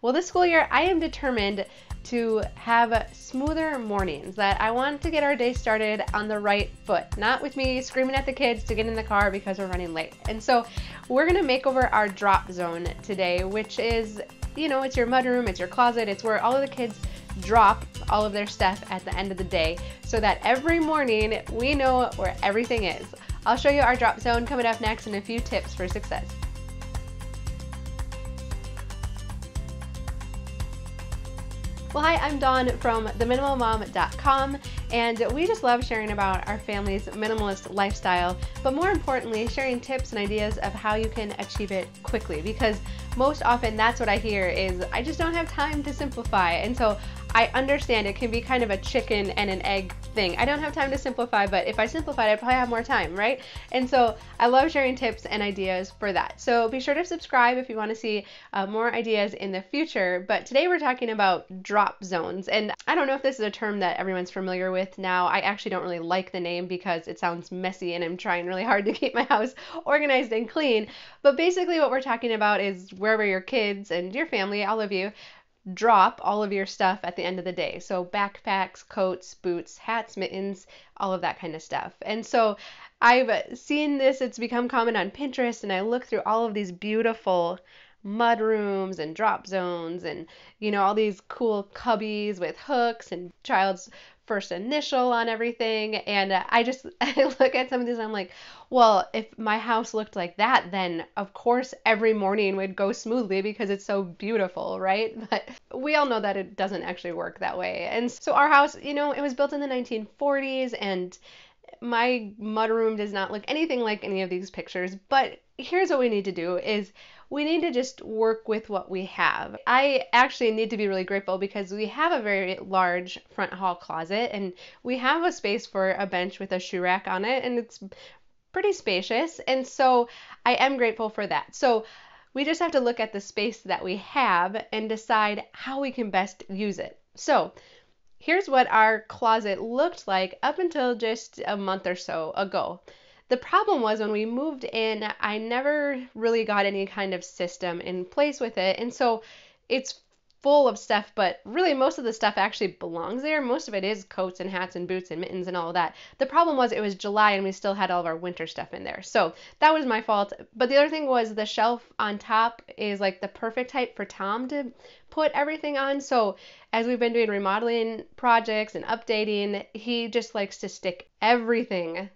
Well, this school year, I am determined to have smoother mornings, that I want to get our day started on the right foot, not with me screaming at the kids to get in the car because we're running late. And so we're gonna make over our drop zone today, which is, you know, it's your mudroom, it's your closet, it's where all of the kids drop all of their stuff at the end of the day so that every morning we know where everything is. I'll show you our drop zone coming up next and a few tips for success. Well, hi, I'm Dawn from theminimalmom.com, and we just love sharing about our family's minimalist lifestyle, but more importantly, sharing tips and ideas of how you can achieve it quickly because most often that's what I hear is I just don't have time to simplify. And so I understand it can be kind of a chicken and an egg thing. I don't have time to simplify, but if I simplified, I'd probably have more time, right? And so I love sharing tips and ideas for that. So be sure to subscribe if you want to see uh, more ideas in the future. But today we're talking about drop zones. And I don't know if this is a term that everyone's familiar with now. I actually don't really like the name because it sounds messy and I'm trying really hard to keep my house organized and clean. But basically, what we're talking about is wherever your kids and your family, all of you, drop all of your stuff at the end of the day. So backpacks, coats, boots, hats, mittens, all of that kind of stuff. And so I've seen this, it's become common on Pinterest, and I look through all of these beautiful mud rooms and drop zones and you know all these cool cubbies with hooks and child's first initial on everything. And I just I look at some of these I'm like, well, if my house looked like that, then of course every morning would go smoothly because it's so beautiful, right? But we all know that it doesn't actually work that way. And so our house, you know, it was built in the 1940s and my mudroom does not look anything like any of these pictures, but here's what we need to do is we need to just work with what we have. I actually need to be really grateful because we have a very large front hall closet and we have a space for a bench with a shoe rack on it and it's pretty spacious. And so I am grateful for that. So we just have to look at the space that we have and decide how we can best use it. So here's what our closet looked like up until just a month or so ago. The problem was when we moved in, I never really got any kind of system in place with it. And so it's full of stuff, but really most of the stuff actually belongs there. Most of it is coats and hats and boots and mittens and all of that. The problem was it was July and we still had all of our winter stuff in there. So that was my fault. But the other thing was the shelf on top is like the perfect height for Tom to put everything on. So as we've been doing remodeling projects and updating, he just likes to stick everything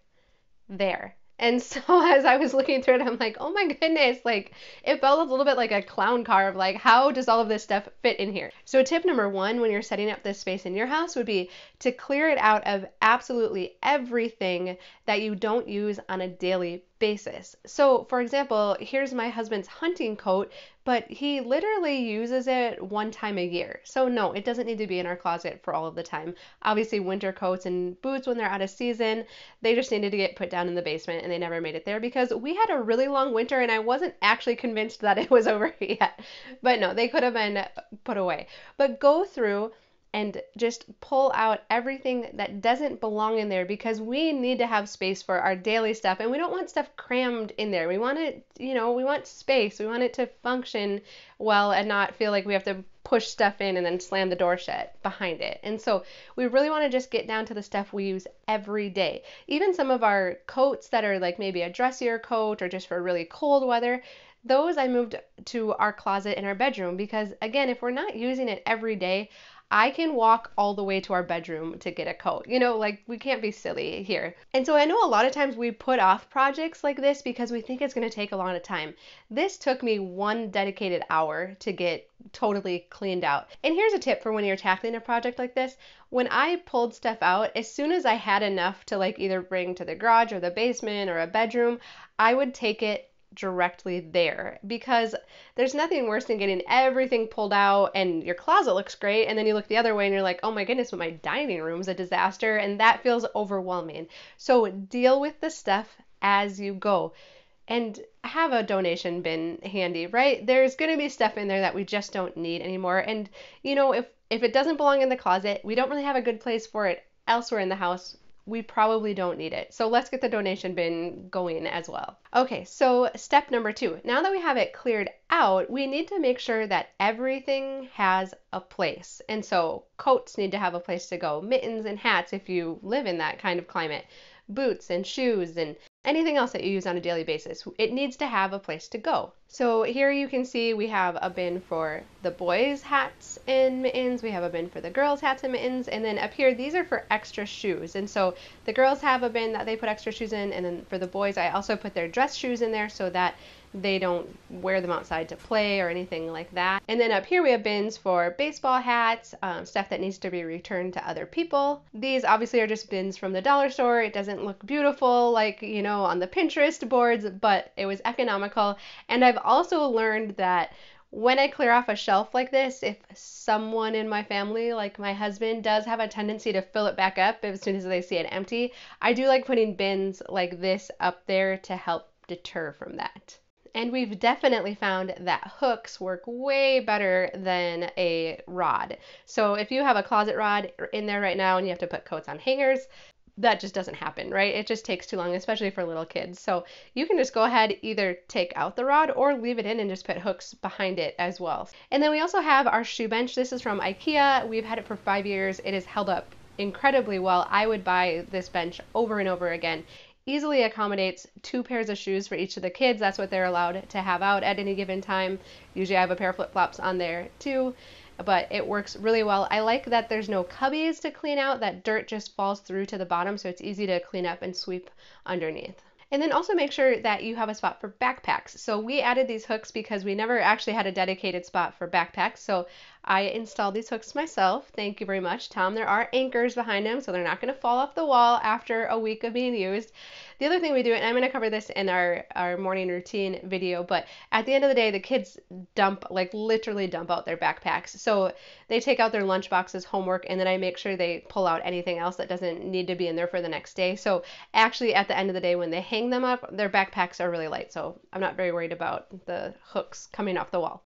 there. And so as I was looking through it, I'm like, oh my goodness, like it felt a little bit like a clown car of like, how does all of this stuff fit in here? So tip number one when you're setting up this space in your house would be to clear it out of absolutely everything that you don't use on a daily basis. So, for example, here's my husband's hunting coat, but he literally uses it one time a year. So, no, it doesn't need to be in our closet for all of the time. Obviously, winter coats and boots when they're out of season, they just needed to get put down in the basement and they never made it there because we had a really long winter and I wasn't actually convinced that it was over yet. But no, they could have been put away. But go through and just pull out everything that doesn't belong in there because we need to have space for our daily stuff and we don't want stuff crammed in there. We want it, you know, we want space. We want it to function well and not feel like we have to push stuff in and then slam the door shut behind it. And so we really want to just get down to the stuff we use every day. Even some of our coats that are like maybe a dressier coat or just for really cold weather, those I moved to our closet in our bedroom because again, if we're not using it every day, I can walk all the way to our bedroom to get a coat. You know, like we can't be silly here. And so I know a lot of times we put off projects like this because we think it's going to take a lot of time. This took me one dedicated hour to get totally cleaned out. And here's a tip for when you're tackling a project like this. When I pulled stuff out, as soon as I had enough to like either bring to the garage or the basement or a bedroom, I would take it directly there because there's nothing worse than getting everything pulled out and your closet looks great and then you look the other way and you're like, "Oh my goodness, but my dining room's a disaster." And that feels overwhelming. So deal with the stuff as you go. And have a donation bin handy, right? There's going to be stuff in there that we just don't need anymore. And you know, if if it doesn't belong in the closet, we don't really have a good place for it elsewhere in the house we probably don't need it. So let's get the donation bin going as well. Okay, so step number two. Now that we have it cleared out, we need to make sure that everything has a place. And so coats need to have a place to go, mittens and hats if you live in that kind of climate, boots and shoes and anything else that you use on a daily basis. It needs to have a place to go. So here you can see we have a bin for the boys' hats and mittens, we have a bin for the girls' hats and mittens, and then up here these are for extra shoes. And so the girls have a bin that they put extra shoes in, and then for the boys I also put their dress shoes in there so that they don't wear them outside to play or anything like that. And then up here we have bins for baseball hats, um, stuff that needs to be returned to other people. These obviously are just bins from the dollar store. It doesn't look beautiful like, you know, on the Pinterest boards, but it was economical. And I've also learned that when I clear off a shelf like this, if someone in my family, like my husband, does have a tendency to fill it back up as soon as they see it empty, I do like putting bins like this up there to help deter from that. And we've definitely found that hooks work way better than a rod. So if you have a closet rod in there right now and you have to put coats on hangers, that just doesn't happen, right? It just takes too long, especially for little kids. So you can just go ahead, either take out the rod or leave it in and just put hooks behind it as well. And then we also have our shoe bench. This is from IKEA. We've had it for five years. It has held up incredibly well. I would buy this bench over and over again easily accommodates two pairs of shoes for each of the kids. That's what they're allowed to have out at any given time. Usually I have a pair of flip flops on there too, but it works really well. I like that there's no cubbies to clean out, that dirt just falls through to the bottom, so it's easy to clean up and sweep underneath. And then also make sure that you have a spot for backpacks. So we added these hooks because we never actually had a dedicated spot for backpacks. So I installed these hooks myself. Thank you very much, Tom. There are anchors behind them, so they're not going to fall off the wall after a week of being used. The other thing we do, and I'm going to cover this in our, our morning routine video, but at the end of the day, the kids dump, like literally dump out their backpacks. So they take out their lunch boxes, homework, and then I make sure they pull out anything else that doesn't need to be in there for the next day. So actually, at the end of the day, when they hang them up, their backpacks are really light. So I'm not very worried about the hooks coming off the wall.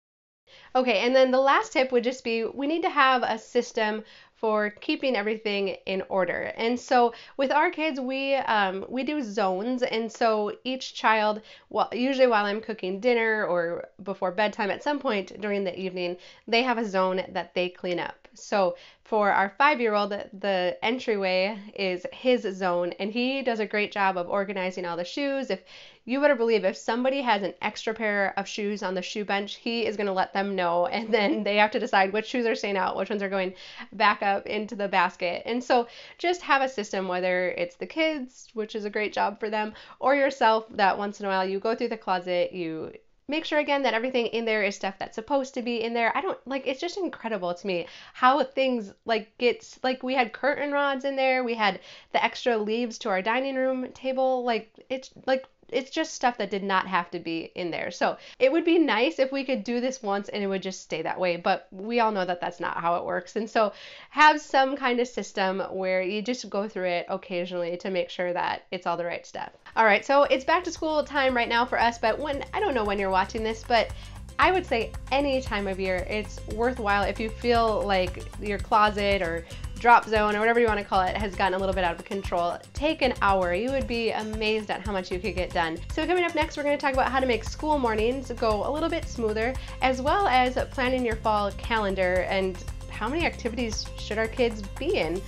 Okay, and then the last tip would just be we need to have a system for keeping everything in order. And so with our kids, we um, we do zones, and so each child, well, usually while I'm cooking dinner or before bedtime, at some point during the evening, they have a zone that they clean up. So for our five year old, the entryway is his zone, and he does a great job of organizing all the shoes. If you better believe if somebody has an extra pair of shoes on the shoe bench, he is going to let them know, and then they have to decide which shoes are staying out, which ones are going back up into the basket. And so just have a system, whether it's the kids, which is a great job for them, or yourself, that once in a while you go through the closet, you make sure again that everything in there is stuff that's supposed to be in there. I don't like it's just incredible to me how things like gets like we had curtain rods in there, we had the extra leaves to our dining room table. Like it's like it's just stuff that did not have to be in there. So it would be nice if we could do this once and it would just stay that way, but we all know that that's not how it works. And so have some kind of system where you just go through it occasionally to make sure that it's all the right stuff. All right, so it's back to school time right now for us, but when I don't know when you're watching this, but I would say any time of year it's worthwhile if you feel like your closet or drop zone or whatever you want to call it has gotten a little bit out of control. Take an hour. You would be amazed at how much you could get done. So coming up next, we're going to talk about how to make school mornings go a little bit smoother, as well as planning your fall calendar and how many activities should our kids be in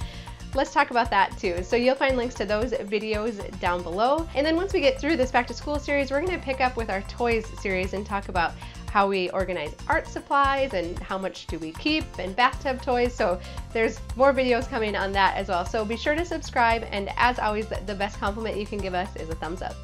let's talk about that too. So you'll find links to those videos down below. And then once we get through this back to school series, we're gonna pick up with our toys series and talk about how we organize art supplies and how much do we keep and bathtub toys. So there's more videos coming on that as well. So be sure to subscribe and as always, the best compliment you can give us is a thumbs up.